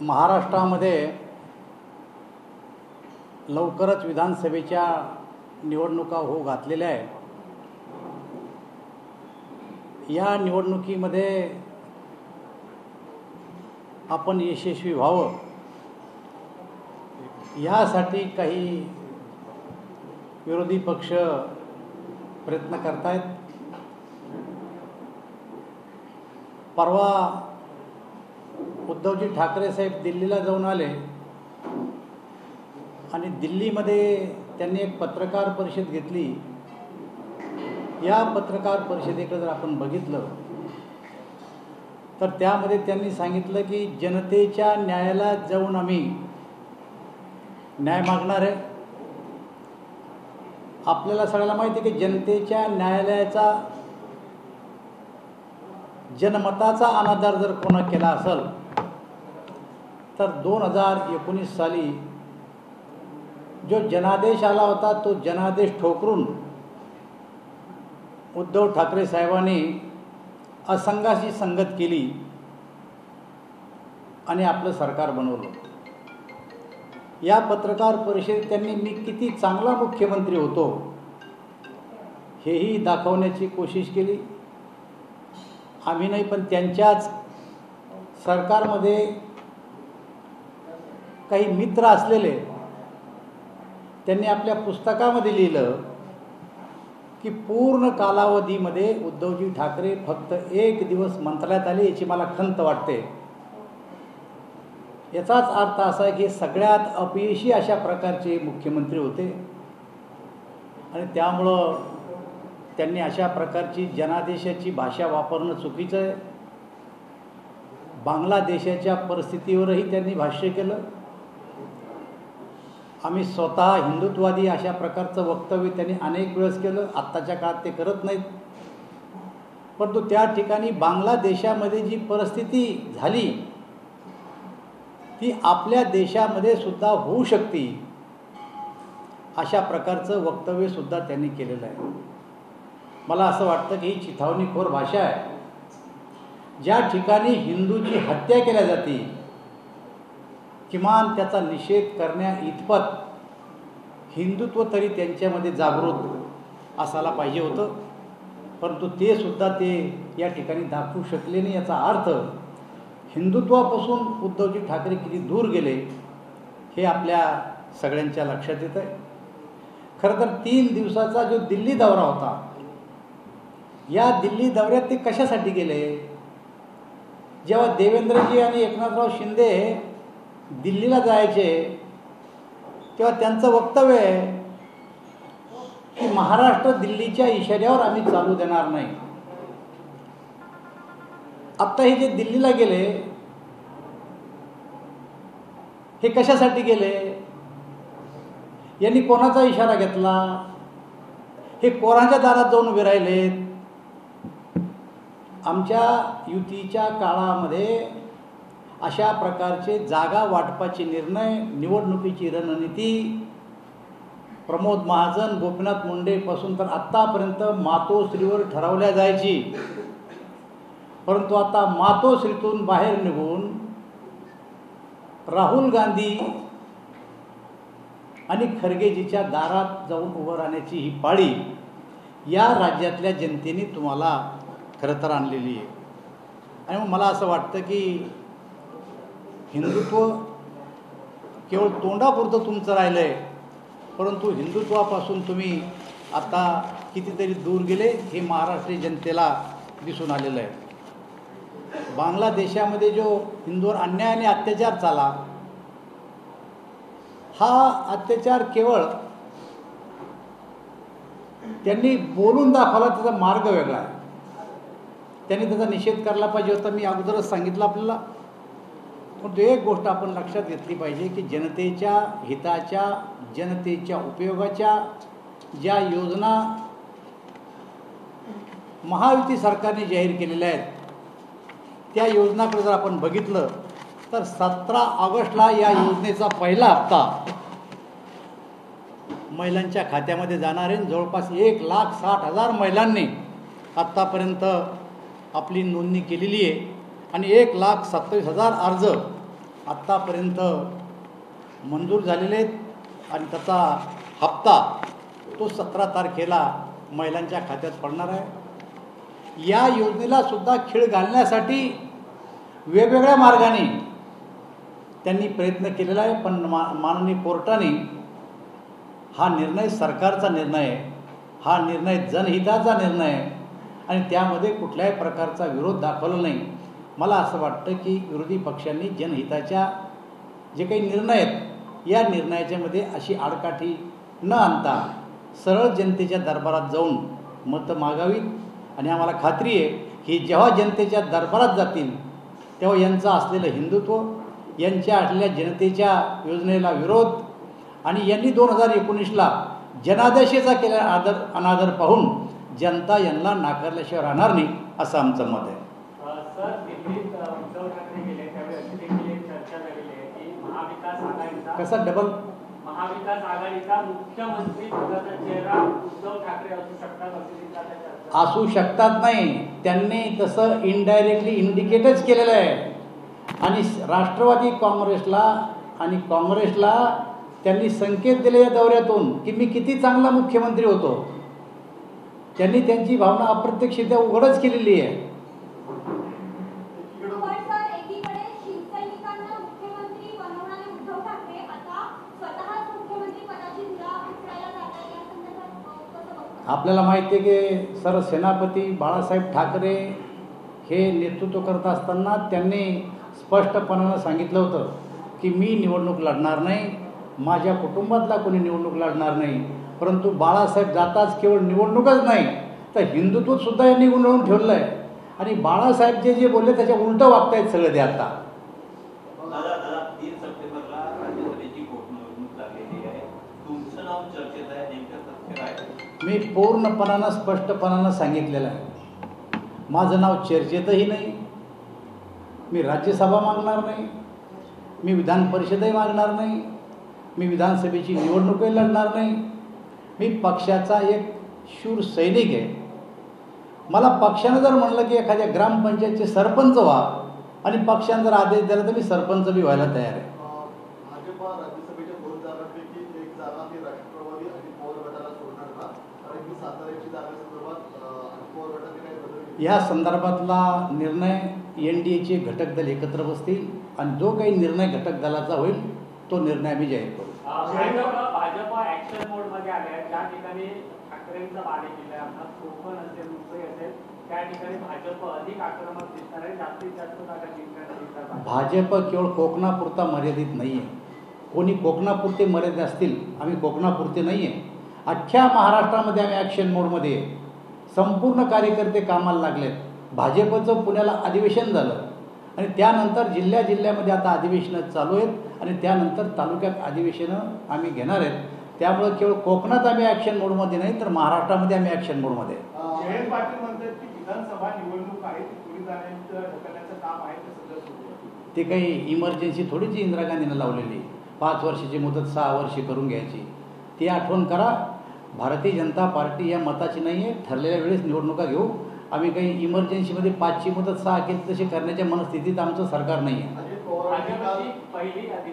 महाराष्ट्रामध्ये लवकरच विधानसभेच्या निवडणुका हो घातलेल्या आहे या निवडणुकीमध्ये आपण यशस्वी व्हावं. यासाठी काही विरोधी पक्ष प्रयत्न करतायत. परवा उद्धवजी ठाकरे साहेब दिल्लीला जाऊन आले आणि दिल्लीमध्ये त्यांनी एक पत्रकार परिषद घेतली. या पत्रकार परिषदेकडे जर आपण बघितलं तर त्यामध्ये त्यांनी सांगितलं की जनतेच्या न्यायाला जाऊन आम्ही न्याय मागणार आहे. आपल्याला सगळ्याला माहिती आहे की जनतेच्या न्यायालयाचा जनमताचा अनादर जर कोणा केला असेल तर दोन हजार एकोणीस साली जो जनादेश आला होता तो जनादेश ठोकरून उद्धव ठाकरे साहेबांनी असंघाशी संगत केली आणि आपलं सरकार बनवलं. या पत्रकार परिषदेत त्यांनी मी किती चांगला मुख्यमंत्री होतो हेही दाखवण्याची कोशिश केली. आम्ही नाही पण त्यांच्याच सरकारमध्ये काही मित्र असलेले त्यांनी आपल्या पुस्तकामध्ये लिहिलं की पूर्ण कालावधीमध्ये उद्धवजी ठाकरे फक्त एक दिवस मंत्रालयात आले याची मला खंत वाटते. याचाच अर्थ असा आहे की सगळ्यात अपयशी अशा प्रकारचे मुख्यमंत्री होते. आणि त्यामुळं त्यांनी अशा प्रकारची जनादेशाची भाषा वापरणं चुकीचं आहे. बांगलादेशाच्या परिस्थितीवरही त्यांनी भाष्य केलं. आम्ही स्वतः हिंदुत्ववादी अशा प्रकारचं वक्तव्य त्यांनी अनेक वेळेस केलं. आत्ताच्या काळात ते करत नाहीत. परंतु त्या ठिकाणी बांगलादेशामध्ये जी परिस्थिती झाली ती आपल्या देशामध्ये सुद्धा होऊ शकते अशा प्रकारचं वक्तव्यसुद्धा त्यांनी केलेलं आहे. मला असं वाटतं की ही चिथावणीखोर भाषा आहे. ज्या ठिकाणी हिंदूची हत्या केल्या जाते किमान त्याचा निषेध करण्या इतपत हिंदुत्व तरी त्यांच्यामध्ये जागृत असायला पाहिजे होतं. परंतु ते सुद्धा ते या ठिकाणी दाखवू शकले नाही. याचा अर्थ हिंदुत्वापासून उद्धवजी ठाकरे किती दूर गेले हे आपल्या सगळ्यांच्या लक्षात येत आहे खरं तर तीन दिवसाचा जो दिल्ली दौरा होता या दिल्ली दौऱ्यात ते कशासाठी गेले? जेव्हा देवेंद्रजी आणि एकनाथराव शिंदे दिल्लीला जायचे तेव्हा त्यांचं वक्तव्य आहे की महाराष्ट्र दिल्लीच्या इशाऱ्यावर आम्ही चालू देणार नाही. आत्ता हे जे दिल्लीला गेले हे कशासाठी गेले? यांनी कोणाचा इशारा घेतला? हे कोणाच्या दारात जाऊन उभे राहिलेत. आमच्या युतीच्या काळामध्ये अशा प्रकारचे जागा वाटपाचे निर्णय निवडणुकीची रणनीती प्रमोद महाजन गोपीनाथ मुंडेपासून तर आत्तापर्यंत मातोश्रीवर ठरवल्या जायची. परंतु आता मातोश्रीतून बाहेर निघून राहुल गांधी आणि खरगेजीच्या दारात जाऊन उभं राहण्याची ही पाळी या राज्यातल्या जनतेने तुम्हाला खरं तर आणलेली आहे. आणि मग मला असं वाटतं की हिंदुत्व केवळ तोंडापुरतं तुमचं राहिलं आहे परंतु हिंदुत्वापासून तुम्ही आता कितीतरी दूर गेले हे महाराष्ट्रीय जनतेला दिसून आलेलं आहे बांगलादेशामध्ये जो हिंदूवर अन्याय आणि अत्याचार चाला हा अत्याचार केवळ त्यांनी बोलून दाखवला त्याचा मार्ग वेगळा आहे. त्यांनी त्याचा निषेध करायला पाहिजे होता मी अगोदरच सांगितलं आपल्याला. परंतु एक गोष्ट आपण लक्षात घेतली पाहिजे की जनतेच्या हिताच्या जनतेच्या उपयोगाच्या ज्या योजना महायुती सरकारने जाहीर केलेल्या आहेत त्या योजनाकडे जर आपण बघितलं तर सतरा ऑगस्टला या योजनेचा पहिला हप्ता महिलांच्या खात्यामध्ये जाणार आहे. जवळपास एक लाख साठ हजार महिलांनी आत्तापर्यंत आपली नोंदणी केलेली आहे. आणि एक लाख सत्तावीस हजार अर्ज आत्तापर्यंत मंजूर झालेले आहेत. आणि त्याचा हप्ता तो सतरा तारखेला महिलांच्या खात्यात पडणार आहे. या योजनेला सुद्धा खेळ घालण्यासाठी वेगवेगळ्या मार्गाने त्यांनी प्रयत्न केलेला आहे. पण मा माननीय कोर्टाने हा निर्णय सरकारचा निर्णय हा निर्णय जनहिताचा निर्णय आहे. आणि त्यामध्ये कुठल्याही प्रकारचा विरोध दाखवला नाही. मला असं वाटतं की विरोधी पक्षांनी जनहिताच्या जे काही निर्णय आहेत या निर्णयाच्यामध्ये अशी आडकाठी न आणता सरळ जनतेच्या दरबारात जाऊन मतं मागावीत. आणि आम्हाला खात्री आहे की जेव्हा जनतेच्या दरबारात जातील तेव्हा यांचं असलेलं हिंदुत्व यांच्या असलेल्या जनतेच्या योजनेला विरोध आणि यांनी दोन हजार एकोणीसला जनादेशाचा केलेला आदर अनादर पाहून जनता यांना नाकारल्याशिवाय राहणार नाही असं आमचं मत आहे. सर दिल्लीत उद्धव ठाकरे गेले त्यावेळी अशी देखील एक चर्चा झालेली आहे की महाविकास आघाडीचा कसा डबल महाविकास आघाडीचा मुख्यमंत्री पदाचा चेहरा उद्धव ठाकरे असू शकतात अशी आता चर्चा असू शकतात नाही. त्यांनी तसं इनडायरेक्टली इंडिकेटच केलेलं आहे. आणि राष्ट्रवादी काँग्रेसला आणि काँग्रेसला त्यांनी संकेत दिले या दौऱ्यातून की मी किती चांगला मुख्यमंत्री होतो. त्यांनी त्यांची भावना अप्रत्यक्षरित्या उघडच केलेली आहे. आपल्याला माहिती आहे की सर सेनापती बाळासाहेब ठाकरे हे नेतृत्व करत असताना त्यांनी स्पष्टपणानं सांगितलं होतं की मी निवडणूक लढणार नाही माझ्या कुटुंबातला कोणी निवडणूक लढणार नाही परंतु बाळासाहेब जाताच केवळ निवडणूकच नाही तर हिंदुत्वसुद्धा यांनी गुंडळून ठेवलं आहे आणि बाळासाहेब जे जे बोलले त्याच्या उलटं वागतायत सगळं ते आता दादा दादा तीन सप्टेंबरला राज्यसभेची पोटनिवडणूक लागलेली आहे तुमचं नाव चर्चेत आहे नेमकं तथ्य काय मी पूर्णपणानं स्पष्टपणानं सांगितलेलं आहे. माझं नाव चर्चेतही नाही. मी राज्यसभा मागणार नाही. मी विधान परिषदही मागणार नाही. मी विधानसभेची निवडणूकही लढणार नाही. मी पक्षाचा एक शूर सैनिक आहे. मला पक्षानं जर म्हणलं की एखाद्या ग्रामपंचायतचे सरपंच व्हा आणि पक्षानं जर आदेश दिला तर मी सरपंच बी व्हायला तयार आहे भाजपा राज्यसभेच्या दोन जागांपैकी एक जागा ही राष्ट्रवादी आणि पवार गटाला सोडणार का कारण की साताऱ्याची जागेसंदर्भात अं, आणि पवार गटाने काही बदल केले या संदर्भातला निर्णय एन डी एचे घटक दल एकत्र बसतील आणि जो काही निर्णय घटक दलाचा होईल तो निर्णय आम्ही जाहीर करू. भाजप केवळ कोकणापुरता मर्यादित नाही आहे कोणी कोकणापुरते मर्यादित असतील आम्ही कोकणापुरते नाही आहे अख्ख्या महाराष्ट्रामध्ये आम्ही ॲक्शन मोडमध्ये आहे. संपूर्ण कार्यकर्ते कामाला लागलेत. भाजपचं पुण्याला अधिवेशन झालं. आणि त्यानंतर जिल्ह्या जिल्ह्यामध्ये आता अधिवेशनं चालू आहेत आणि त्यानंतर तालुक्यात अधिवेशनं आम्ही घेणार आहेत. त्यामुळं केवळ कोकणात आम्ही ॲक्शन मोडमध्ये नाही तर महाराष्ट्रामध्ये आम्ही ॲक्शन मोडमध्ये ते काही इमर्जन्सी थोडीच इंदिरा गांधीनं लावलेली पाच वर्षाची मुदत सहा वर्षे करून घ्यायची. ती आठवण करा. भारतीय जनता पार्टी या मताची नाही आहे ठरलेल्या वेळेस निवडणुका घेऊ. आम्ही काही इमर्जन्सीमध्ये पाचची मुदत सहा केली तशी करण्याच्या मनस्थितीत आमचं सरकार नाही आहे पहिली यादी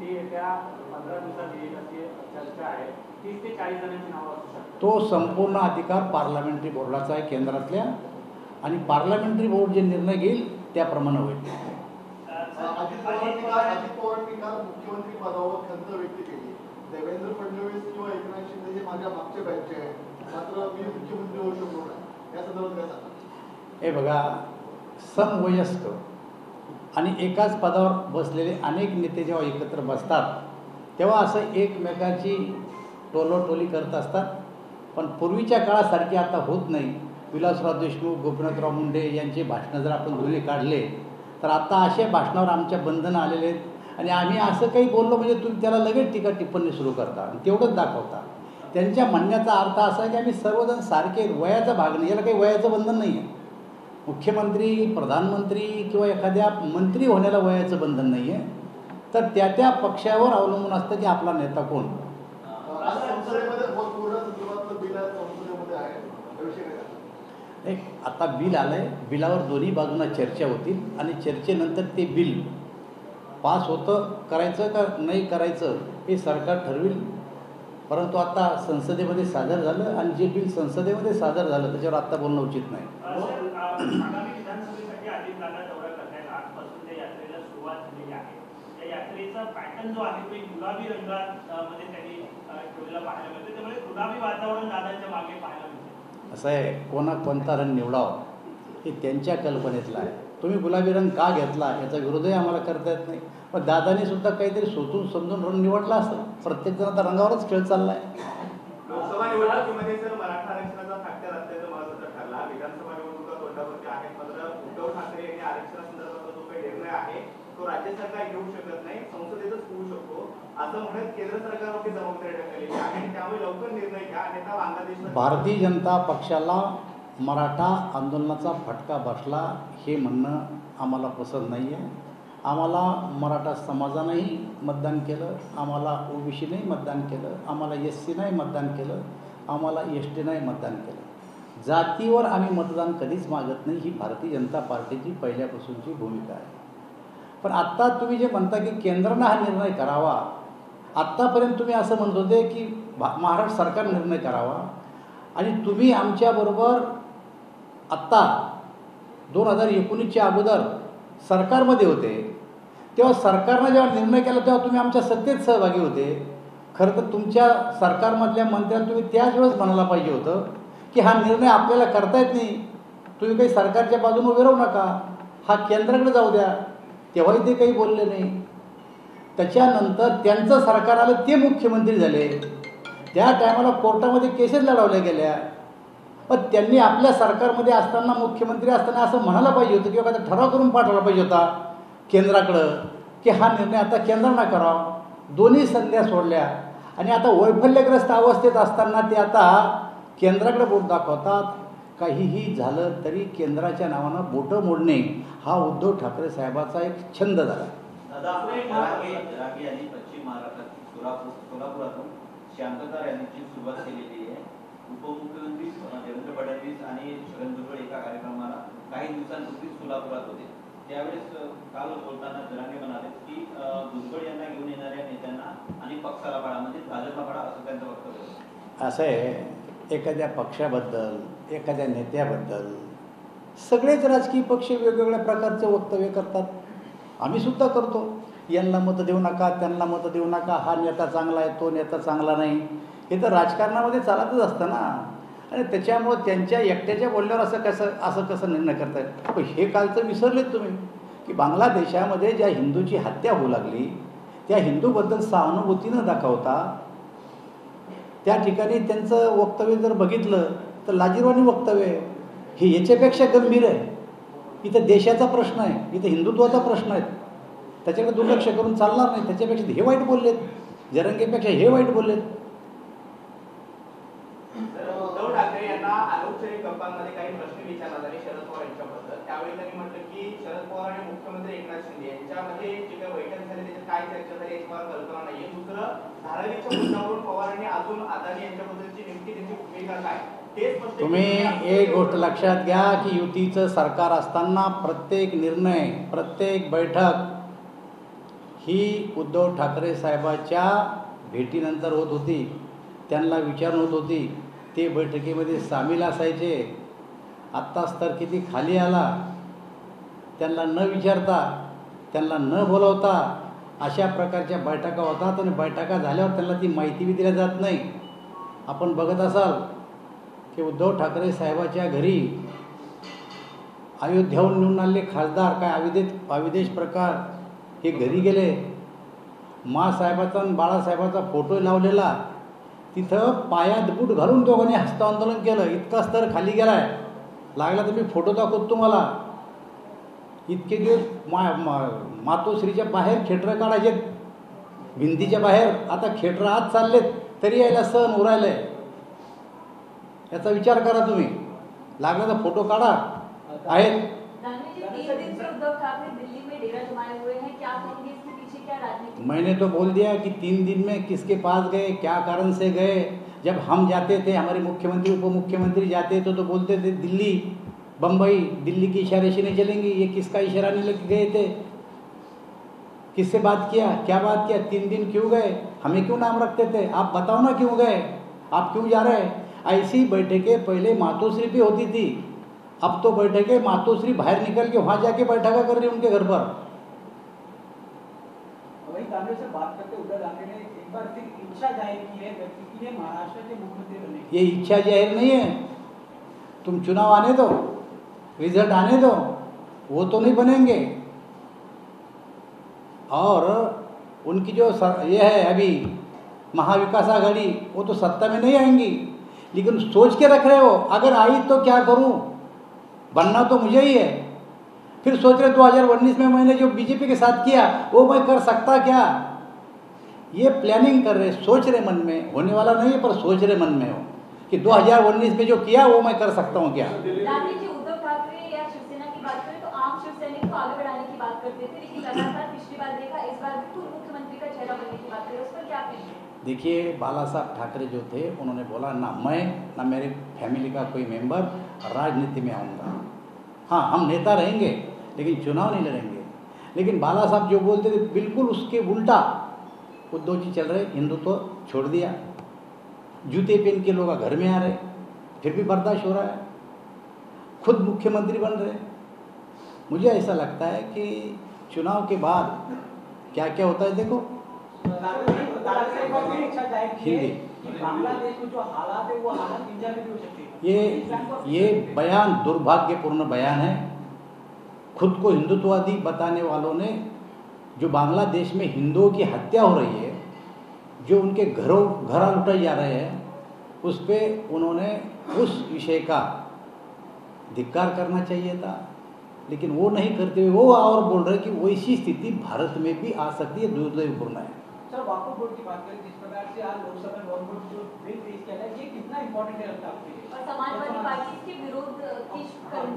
ती येत्या पंधरा दिवसात येईल अशी चर्चा आहे. तीस ते चाळीस जणांची नावं असू शकतात. तो संपूर्ण अधिकार पार्लमेंटरी बोर्डाचा आहे केंद्रातल्या. आणि पार्लमेंटरी बोर्ड जे निर्णय घेईल त्याप्रमाणे होईल. अजित पवारांनी काल अजित पवारांनी काल मुख्यमंत्री पदावर खंत व्यक्त केली. देवेंद्र फडणवीस किंवा एकनाथ शिंदे हे माझ्या मागचे बॅचचे आहेत. मात्र मी मुख्यमंत्री होऊ शकलो नाही. या संदर्भात काय सांगा हे बघा समवयस्क आणि एकाच पदावर बसलेले अनेक नेते जेव्हा एकत्र बसतात तेव्हा असं एकमेकाची टोलोटोली करत असतात. पण पूर्वीच्या काळासारखी आता होत नाही. विलासराव देशमुख गोपीनाथराव मुंडे यांचे भाषणं जर आपण जुने काढले तर आता असे भाषणावर आमच्या बंधनं आलेले आहेत. आणि आम्ही असं काही बोललो म्हणजे तुम्ही त्याला लगेच टीका टिप्पणी सुरू करता आणि तेवढंच दाखवता. त्यांच्या म्हणण्याचा अर्थ असा आहे की आम्ही सर्वजण सारखे वयाचा भाग नाही. याला काही वयाचं बंधन नाही आहे. मुख्यमंत्री प्रधानमंत्री किंवा एखाद्या मंत्री होण्याला वयाचं बंधन नाही आहे. तर त्या त्या पक्षावर अवलंबून असतं की आपला नेता कोण? एक आता बिल आलं आहे बिलावर दोन्ही बाजूंना चर्चा होतील आणि चर्चेनंतर ते बिल. पास होतं करायचं का नाही करायचं हे सरकार ठरविल. परंतु आता संसदेमध्ये सादर झालं आणि जे बिल संसदेमध्ये सादर झालं त्याच्यावर आत्ता बोलणं उचित नाही. पॅटर्न जो आहे तो गुलाबी रंगात मध्ये त्यांनी ठेवलेला पाहायला मिळतो. त्यामुळे गुलाबी वातावरण दादांच्या मागे पाहायला मिळते. असं आहे कोणा कोणता रंग निवडावा हे त्यांच्या कल्पनेतलं आहे. तुम्ही गुलाबी रंग का घेतला? याचा विरोधही आम्हाला करता येत नाही. पण दादाने सुद्धा काहीतरी सोचून समजून रंग निवडला असं प्रत्येक जण आता रंगावरच खेळ निर्णय आहे भारतीय जनता पक्षाला मराठा आंदोलनाचा फटका बसला हे म्हणणं आम्हाला पसंत नाही आहे आम्हाला मराठा समाजानंही मतदान केलं आम्हाला ओबीसीनंही मतदान केलं आम्हाला एस सीनंही मतदान केलं आम्हाला एस टीनंही मतदान केलं. जातीवर आम्ही मतदान कधीच मागत नाही ही भारतीय जनता पार्टीची पहिल्यापासूनची भूमिका आहे. पण आत्ता तुम्ही जे म्हणता की केंद्रानं हा निर्णय करावा आत्तापर्यंत तुम्ही असं म्हणत होते की भा महाराष्ट्र सरकार निर्णय करावा. आणि तुम्ही आमच्याबरोबर आत्ता दोन हजार एकोणीसच्या अगोदर सरकारमध्ये होते. तेव्हा सरकारनं जेव्हा निर्णय केला तेव्हा तुम्ही आमच्या सत्तेत सहभागी होते. खरं तर तुमच्या सरकारमधल्या मंत्र्याला तुम्ही त्याच वेळेस म्हणायला पाहिजे होतं की हा निर्णय आपल्याला करता येत नाही. तुम्ही काही सरकारच्या बाजूने उभे राहू नका. हा केंद्राकडे जाऊ द्या. तेव्हाही ते काही बोलले नाही. त्याच्यानंतर त्यांचं सरकार आलं ते मुख्यमंत्री झाले. त्या टायमाला कोर्टामध्ये केसेस लढवल्या गेल्या. पण त्यांनी आपल्या सरकारमध्ये असताना मुख्यमंत्री असताना असं म्हणायला पाहिजे होतं किंवा एखादा ठराव करून पाठवला पाहिजे होता केंद्राकडं की हा निर्णय आता केंद्रानं करावा. दोन्ही संध्या सोडल्या. आणि आता वैफल्यग्रस्त अवस्थेत असताना ते आता केंद्राकडे बोट दाखवतात. काहीही झालं तरी केंद्राच्या नावानं बोटं मोडणे हा उद्धव ठाकरे साहेबाचा एक छंद झाला. सुरुवात केलेली आहे. उपमुख्यमंत्री देवेंद्र फडणवीस आणि छगन भुजबळ एका कार्यक्रमाला काही दिवसांपूर्वी सोलापुरात होते. त्यावेळेस काल बोलताना जरांगे म्हणाले की भुजबळ यांना घेऊन येणाऱ्या नेत्यांना आणि पक्षाला पाडा म्हणजे भाजपला पाडा असं त्यांचं वक्तव्य असं आहे. एखाद्या पक्षाबद्दल एखाद्या नेत्याबद्दल सगळेच राजकीय पक्ष वेगवेगळ्या प्रकारचं वक्तव्य करतात. आम्ही सुद्धा करतो. यांना मतं देऊ नका त्यांना मतं देऊ नका हा नेता चांगला आहे तो नेता चांगला नाही. हे तर राजकारणामध्ये चालतच असतं ना. आणि त्याच्यामुळं त्यांच्या एकट्याच्या बोलण्यावर असं कसं असं कसं निर्णय करतायत पण हे कालचं विसरलेत तुम्ही. की बांगलादेशामध्ये ज्या हिंदूची हत्या होऊ लागली त्या हिंदूबद्दल सहानुभूतीनं दाखवता त्या ठिकाणी त्यांचं वक्तव्य जर बघितलं तर लाजीरवाणी वक्तव्य आहे. हे याच्यापेक्षा गंभीर आहे. इथं देशाचा प्रश्न आहे इथं हिंदुत्वाचा प्रश्न आहे. त्याच्याकडे दुर्लक्ष करून चालणार नाही. त्याच्यापेक्षा हे वाईट बोललेत. जरंगेपेक्षा हे वाईट बोललेत. तर उद्धव ठाकरे यांना अनौपचारिक गप्पांमध्ये काही प्रश्न विचारला झाले शरद पवार यांच्याबद्दल. त्यावेळी त्यांनी म्हटलं की शरद पवार आणि मुख्यमंत्री एकनाथ शिंदे यांच्यामध्ये जी काही बैठक झाली त्याच्यात काय चर्चा झाली याची मला कल्पना नाहीये. दुसरं धारावीच्या मुद्द्यावरून पवारांनी अजून अदानी यांच्याबद्दलची नेमकी त्यांची भूमिका काय? स्पष्ट केलं तुम्ही. एक गोष्ट लक्षात घ्या की युतीचं सरकार असताना प्रत्येक निर्णय प्रत्येक बैठक ही उद्धव ठाकरे साहेबाच्या भेटीनंतर होत होती त्यांना विचारून होत होती ते बैठकीमध्ये सामील असायचे. आत्ताच तर किती खाली आला. त्यांना न विचारता त्यांना न बोलवता अशा प्रकारच्या बैठका होतात आणि बैठका झाल्यावर त्यांना ती माहिती बी दिल्या जात नाही. आपण बघत असाल की उद्धव ठाकरे साहेबाच्या घरी अयोध्याहून निवडून आलेले खासदार काय अविदेश अविदेश प्रकार हे घरी गेले. मासाहेबाचा आणि बाळासाहेबाचा फोटो लावलेला. तिथं पायात बूट घालून दोघांनी हस्तांदोलन केलं. इतका स्तर खाली गेलाय. लागला तर मी फोटो दाखवतो तुम्हाला. इतके दिवस मा मा- मातोश्रीच्या बाहेर खेटरं काढायचे. भिंतीच्या बाहेर. आता खेटरं आत चाललेत. तरी यायला सण उरायलंय. याचा विचार करा तुम्ही. लागला तर फोटो काढा. आहेत. डेरा जमाए हुए हैं, क्या कहेंगे इसके पीछे क्या राजनीति मैंने तो बोल दिया कि तीन दिन में किसके पास गए, क्या कारण से गए। जब हम जाते थे, हमारे मुख्यमंत्री उप मुख्यमंत्री जाते थे तो बोलते थे, दिल्ली बम्बई दिल्ली के इशारे से नहीं चलेंगे, ये किसका इशारा नहीं लेके गए थे? किससे बात किया? क्या बात किया? तीन दिन क्यों गए? हमें क्यों नाम रखते थे? आप बताओ ना क्यों गए? आप क्यों जा रहे? ऐसी बैठकें पहले मातोश्री भी होती थी। अब तो बैठकें मातोश्री बाहर निकल के वहाँ जाके बैठका कर रही उनके घर पर। वही कांग्रेस से बात करते उद्धव ठाकरे ने एक बार फिर इच्छा ज़ाहिर की है व्यक्ति की है महाराष्ट्र के मुख्यमंत्री बनने की। ये इच्छा ज़ाहिर नहीं है। तुम चुनाव आने दो रिज़ल्ट आने दो वो तो नहीं बनेंगे। और उनकी जो सर, ये है अभी महाविकास आघाड़ी वो तो सत्ता में नहीं आएँगी। लेकिन सोच के रख रहे हो अगर आई तो क्या करूँ? बनना तो मुझे ही है। फिर सोच रहे दो हज़ार उन्नीस में मैंने जो बीजेपी के साथ किया वो मैं कर सकता क्या? ये प्लानिंग कर रहे सोच रहे मन में होने वाला नहीं है पर सोच रहे मन में हो कि 2019 में जो किया वो मैं कर सकता हूँ क्या? गांधी जी उद्धव ठाकरे या शिवसेना की बात करें तो देखिए बाला साहब ठाकरे जो थे उन्होंने बोला ना मैं ना मेरे फैमिली का कोई मेंबर राजनीति में आऊँगा। हाँ हम नेता रहेंगे, लेकिन चुनाव नहीं लड़ेंगे। लेकिन बाला साहब जो बोलते थे, बिल्कुल उसके उल्टा उद्धव जी चल रहे हिंदुत्व तो छोड़ दिया। जूते पहन के लोग घर में आ रहे, फिर भी बर्दाश्त हो रहा है। खुद मुख्यमंत्री बन रहे। मुझे ऐसा लगता है कि चुनाव के बाद क्या क्या होता है, देखो। हिंदी। ये ये बयान दुर्भाग्यपूर्ण बयान है। खुद को हिंदुत्ववादी बताने वालों ने जो बांग्लादेश में हिंदुओं की हत्या हो रही है जो उनके घरों घर लुटाए जा रहे हैं उस पर उन्होंने उस विषय का धिक्कार करना चाहिए था। लेकिन वो नहीं करते हुए वो और बोल रहे कि वैसी स्थिति भारत में भी आ सकती है दुर्दैवपूर्ण है। सर वाकफ बोर्ड की बात करें जिस प्रकार से आज लोकसभा में वक्फ बोर्ड जो बिल पेश किया है ये कितना इंपॉर्टेंट है लगता है आपके लिए? समाजवादी पार्टी इसके विरोध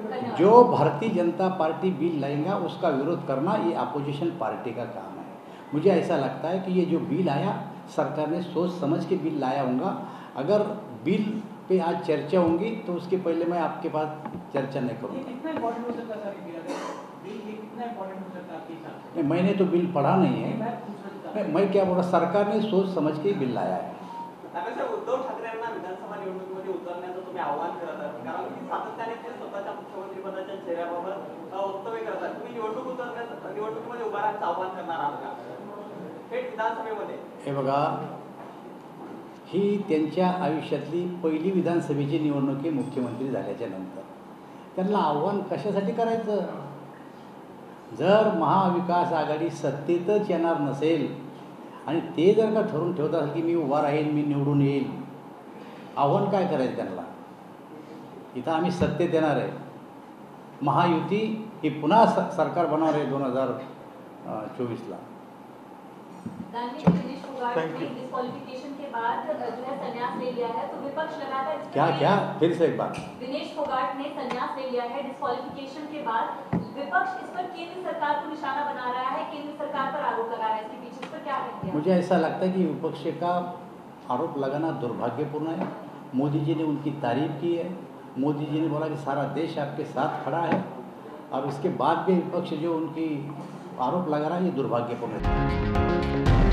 वाली जो भारतीय जनता पार्टी बिल लाएगा उसका विरोध करना ये अपोजिशन पार्टी का काम है। मुझे ऐसा लगता है कि ये जो बिल आया सरकार ने सोच समझ के बिल लाया होगा। अगर बिल पे आज चर्चा होंगी तो उसके पहले मैं आपके पास चर्चा नहीं करूँगा। हो है हो है मैंने तो बिल पढ़ा नहीं नहीं, है मैं था मैं, क्या बोल रहा सरकार ने सोच समझ के बिल लाया है। त्यापेक्षा उद्धव ठाकरे यांना विधानसभा निवडणुकीमध्ये उतरण्याचं तुम्ही आव्हान करत आहात. कारण की सातत्याने ते स्वतःच्या मुख्यमंत्रीपदाच्या चेहऱ्याबाबत अ, वक्तव्य करतात तुम्ही निवडणूक उतरण्याचं निवडणुकीमध्ये उभा राहण्याचं आव्हान करणार आहात का? थेट विधानसभेमध्ये. हे बघा ही त्यांच्या आयुष्यातली पहिली विधानसभेची निवडणूक आहे मुख्यमंत्री झाल्याच्यानंतर. त्यांना आव्हान कशासाठी करायचं? जर महाविकास आघाडी सत्तेतच येणार नसेल आणि ते जर का ठरवून ठेवत असेल की मी उभा राहीन मी निवडून येईल आव्हान काय करायचं त्यांना? इथं आम्ही सत्तेत येणार आहे. महायुती ही पुन्हा स सरकार बनवणार आहे दोन हजार चोवीसला. बाद जो है संन्यास ले लिया है तो विपक्ष लगातार क्या क्या? फिर से एक बार दिनेश फोगाट ने संन्यास ले लिया है डिस्क्वालिफिकेशन के बाद। विपक्ष इस पर केंद्र सरकार को निशाना बना रहा है केंद्र सरकार पर आरोप लगा रहा है। इसके पीछे इस पर क्या आप? मुझे ऐसा लगता है कि विपक्ष का आरोप लगाना दुर्भाग्यपूर्ण है। मोदी जी ने उनकी तारीफ़ की है। मोदी जी ने बोला कि सारा देश आपके साथ खड़ा है। अब इसके बाद भी विपक्ष जो उनकी आरोप लगा रहा है ये दुर्भाग्यपूर्ण है।